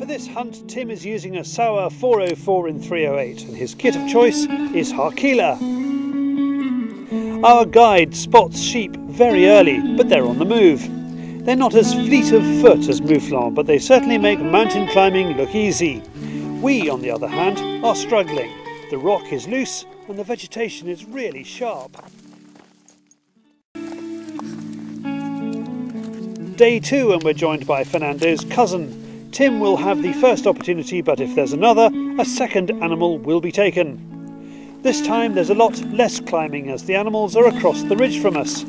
For this hunt, Tim is using a Sauer 404 in 308 and his kit of choice is Harkila. Our guide spots sheep very early, but they're on the move. They're not as fleet of foot as Mouflon, but they certainly make mountain climbing look easy. We, on the other hand, are struggling. The rock is loose and the vegetation is really sharp. Day two and we're joined by Fernando's cousin. Tim will have the first opportunity, but if there's another, a second animal will be taken. This time there's a lot less climbing as the animals are across the ridge from us. You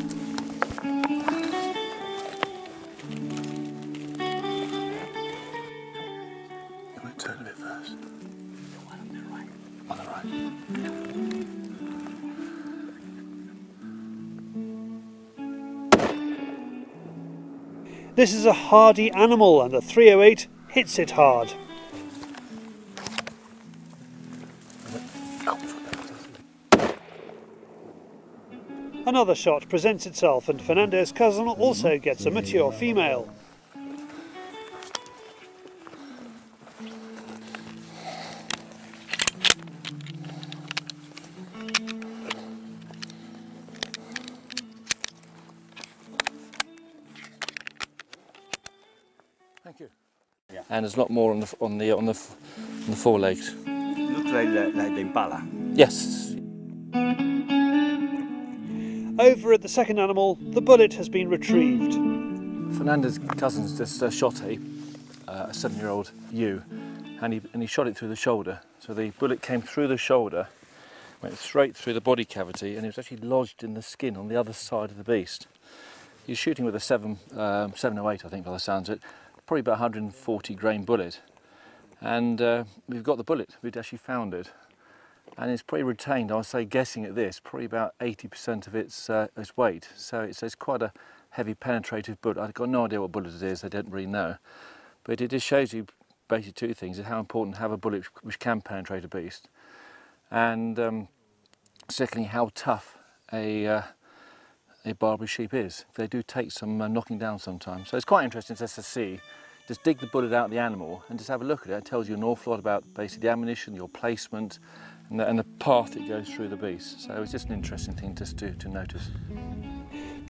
might turn a bit first. On the right. On the right. This is a hardy animal and the 308 hits it hard. Another shot presents itself and Fernando's cousin also gets a mature female. Thank you. And there's a lot more on the on the on the on the forelegs. Looks like the, like the impala. Yes. Over at the second animal, the bullet has been retrieved. Fernando's cousin's just uh, shot a uh, a seven-year-old ewe, and he and he shot it through the shoulder. So the bullet came through the shoulder, went straight through the body cavity, and it was actually lodged in the skin on the other side of the beast. He's shooting with a seven um, 708, I think, by the sounds of it. Probably about 140 grain bullet, and uh, we've got the bullet. We'd actually found it, and it's pretty retained. I'll say, guessing at this, probably about 80% of its uh, its weight. So it's, it's quite a heavy penetrative bullet. I've got no idea what bullet it is. I don't really know, but it just shows you basically two things: how important to have a bullet which can penetrate a beast, and um, secondly, how tough a uh, a Barbary sheep is. They do take some uh, knocking down sometimes. So it's quite interesting just to see, just dig the bullet out of the animal and just have a look at it. It tells you an awful lot about basically the ammunition, your placement, and the, and the path it goes through the beast. So it's just an interesting thing just to, to notice.